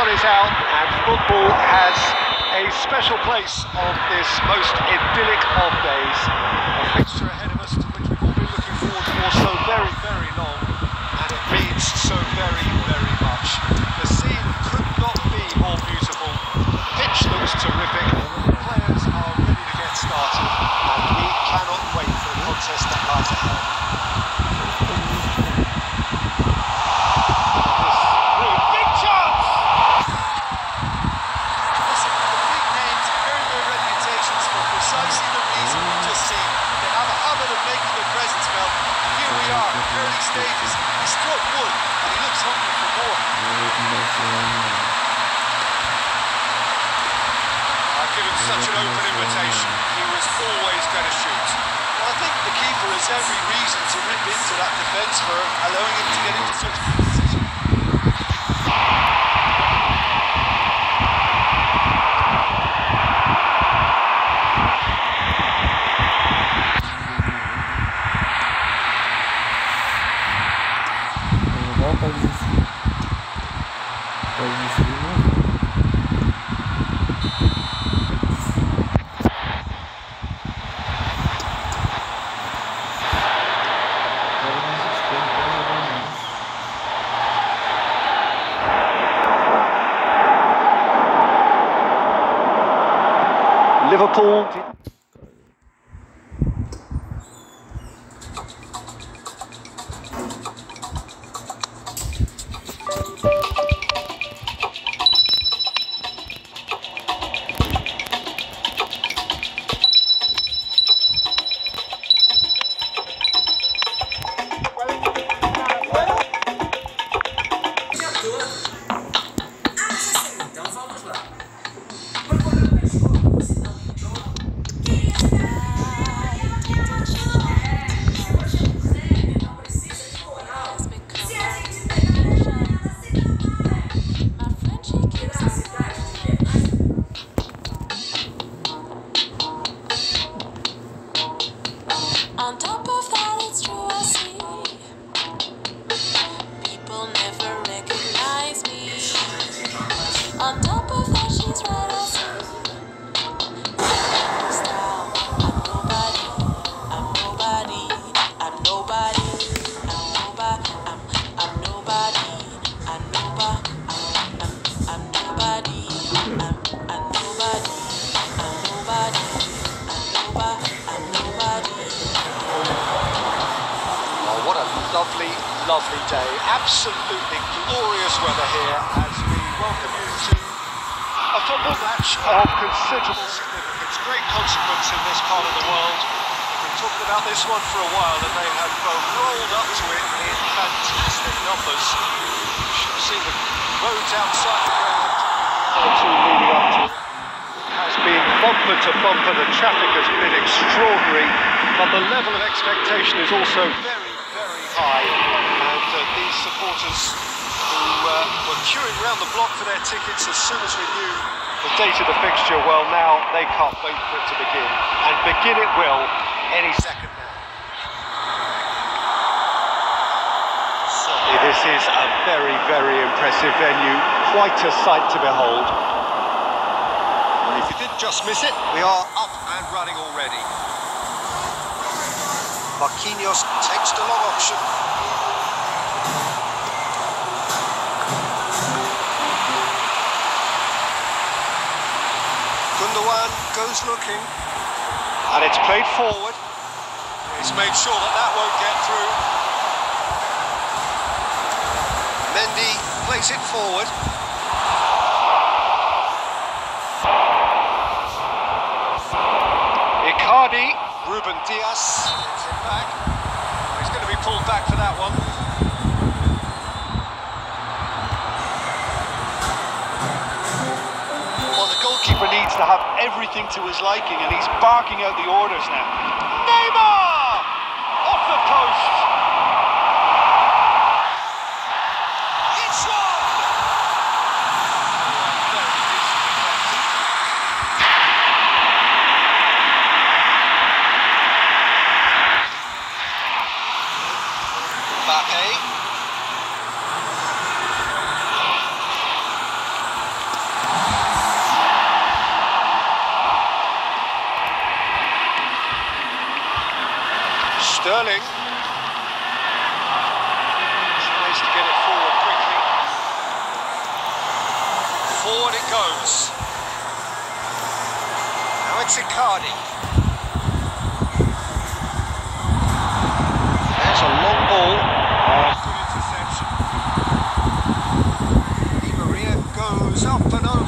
sun is out and football has a special place on this most idyllic of days. A fixture ahead of us to which we've all been looking forward for so very, very long. And it means so very, very much. The scene could not be more beautiful. The pitch looks terrific. Liverpool. Absolutely glorious weather here as we welcome you to a football match of considerable significance. Great consequence in this part of the world. We've been talking about this one for a while and they have rolled up to it in fantastic numbers. You should see the roads outside the ground. Two leading up to it has been bumper to bumper. The traffic has been extraordinary, but the level of expectation is also very, very high. These supporters who uh, were queuing around the block for their tickets as soon as we knew the date of the fixture, well, now they can't wait for it to begin. And begin it will any second now. Certainly, this is a very, very impressive venue. Quite a sight to behold. And if you did just miss it, we are up and running already. Marquinhos takes the long option. Goes looking. And it's played forward. He's made sure that that won't get through. Mendy plays it forward. Icardi, Ruben Dias, gets it back. He's going to be pulled back for that one. Everything to his liking, and he's barking out the orders now. Neymar! Off the post! It's one! Very decent defence. Sterling tries to get it forward quickly. Forward it goes. Now it's Icardi. There's a long ball. Oh, good interception. Di Maria goes up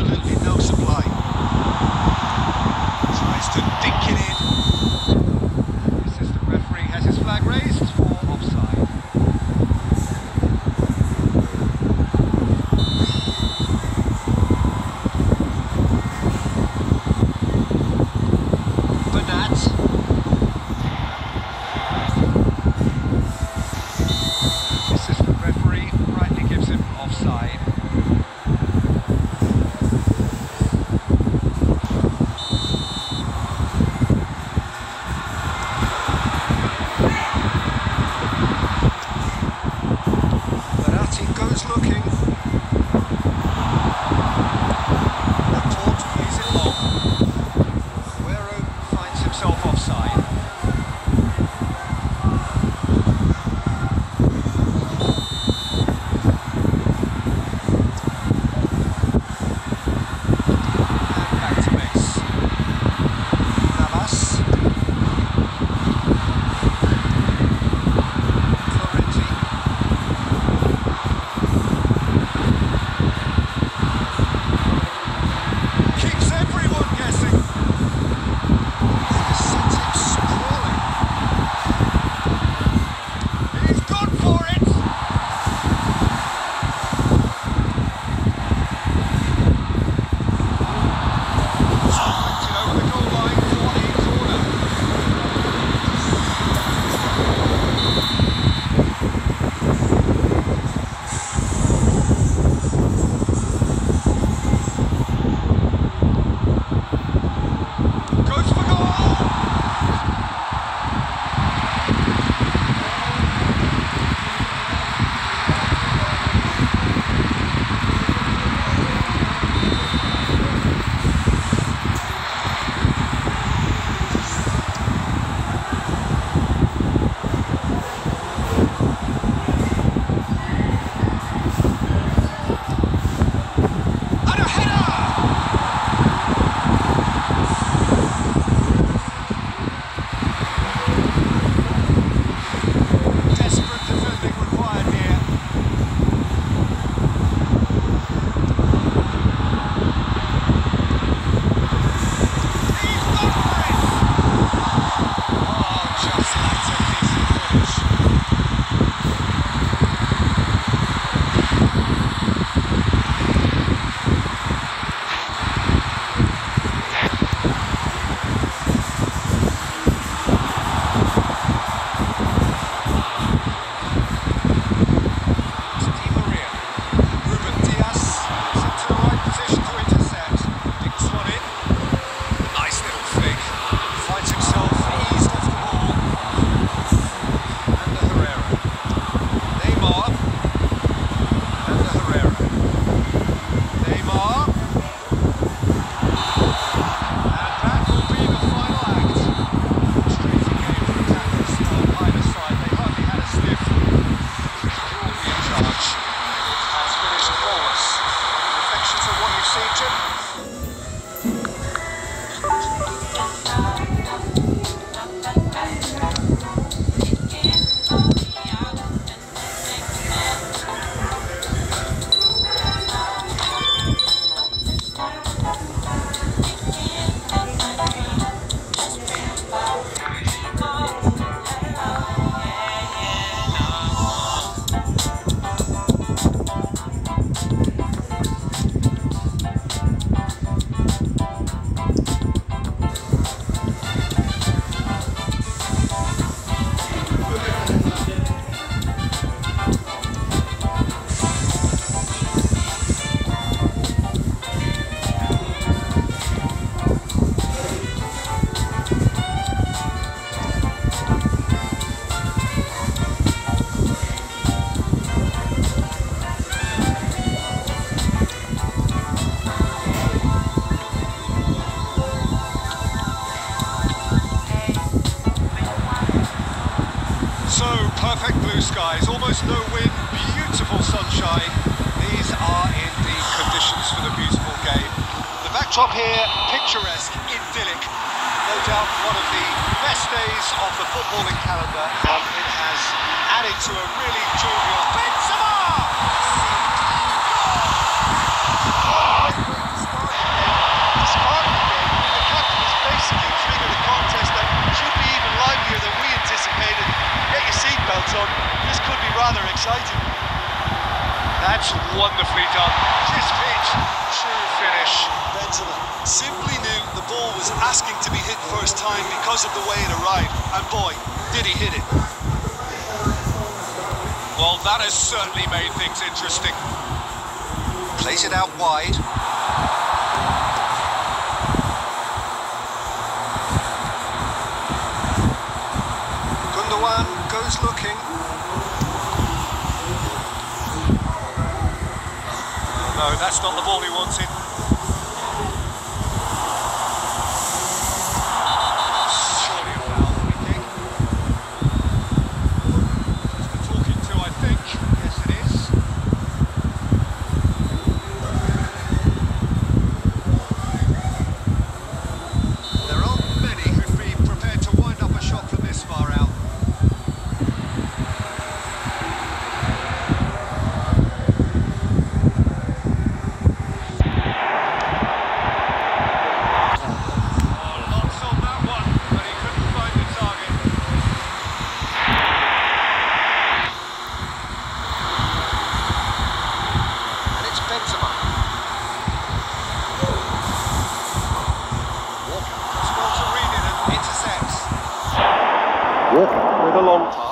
absolutely no skies, almost no wind, beautiful sunshine. These are in the conditions for the beautiful game. The backdrop here, picturesque, idyllic. No doubt one of the best days of the footballing calendar, and it has added to a really jovial Benzema! on. This could be rather exciting. That's wonderfully done. This pitch, true finish. Benzema simply knew the ball was asking to be hit first time because of the way it arrived. And boy, did he hit it. Well, that has certainly made things interesting. Plays it out wide. Gundogan goes looking. No, that's not the ball he wanted. along.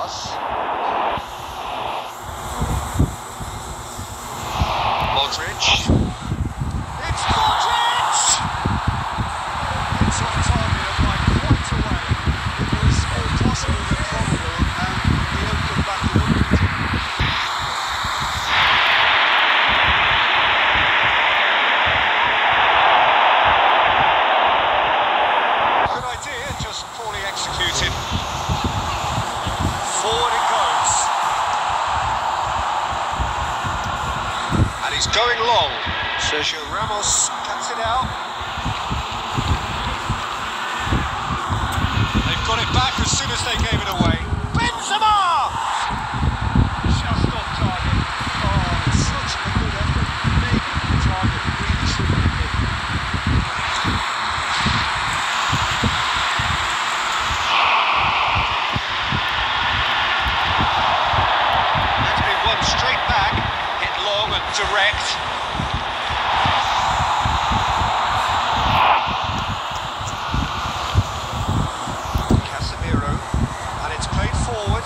Sergio Ramos cuts it out. They've got it back as soon as they gave it away. Benzema! Just off target. Oh, it's such a good effort. The target really should have been. That's been one straight back, hit long and direct. Casemiro, and it's played forward.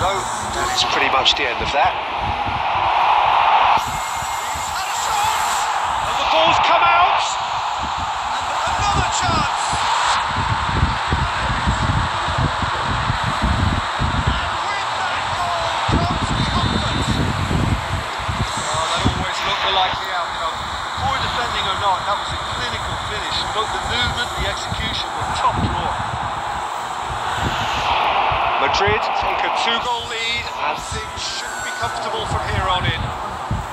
No, that is pretty much the end of that. And the ball's come out, and another chance. With that goal comes. Oh, that always looked the likely outcome. Poor defending or not, that was a clinical finish. Both the movement, the execution were top drawer. Madrid take a two-goal comfortable from here on in.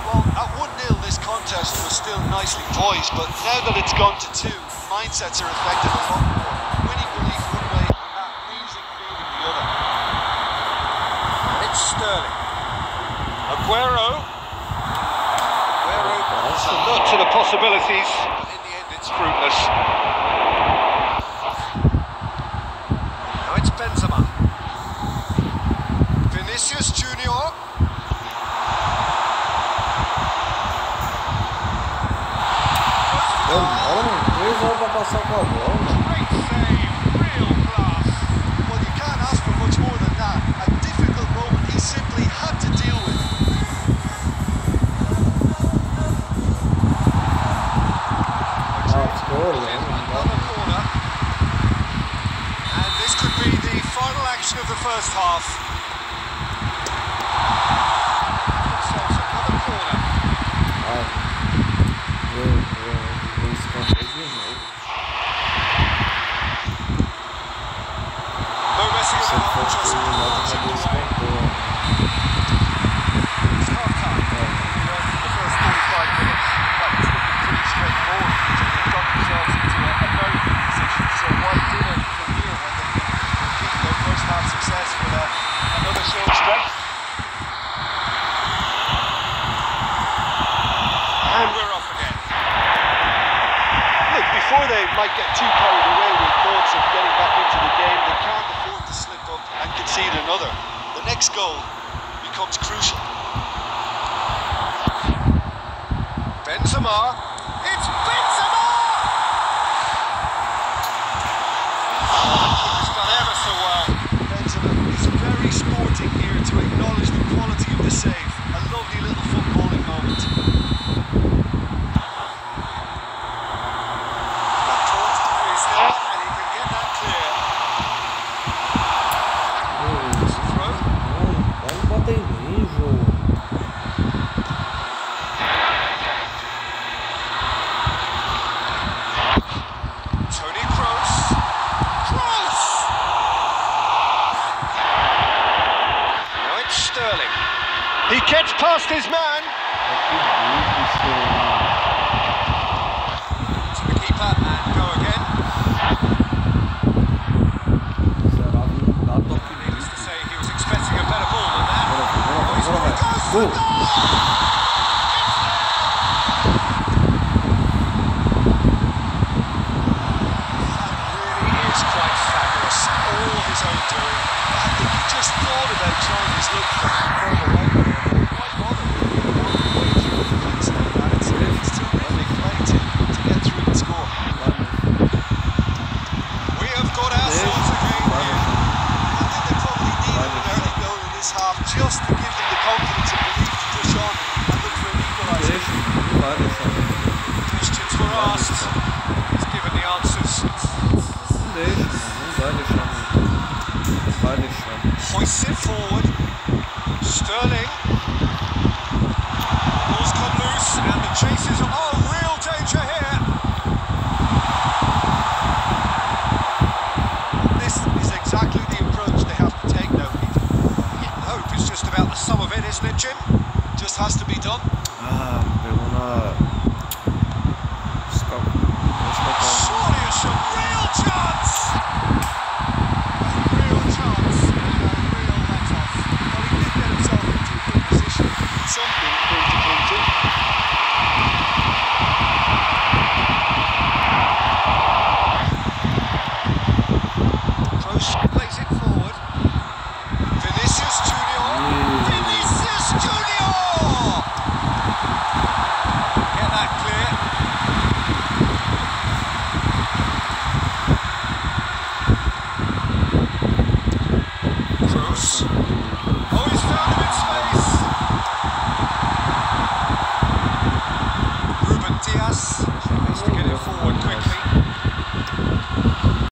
Well, at 1-0 this contest was still nicely poised, but now that it's gone to two, mindsets are affected a lot more. Winning belief one way, that losing feeling the other. It's Sterling. Aguero. Aguero has a lot to the possibilities, but in the end it's fruitless. Now it's Benzema. Vinicius Junior. Horas pra passar com a bola. Great save, real class. Well, you can't ask for much more than that. A difficult moment he simply had to deal with. Ah, in olhando. another corner. And this could be the final action of the first half. another, the next goal becomes crucial. Benzema, it's Benzema! He gets past his man. To the keeper and go again. Needless to say, he was expecting a better ball than that. Oh, just to give them the confidence and belief to push on and look for an equaliser. Questions were asked, he's given the answers. Hoists it forward, Sterling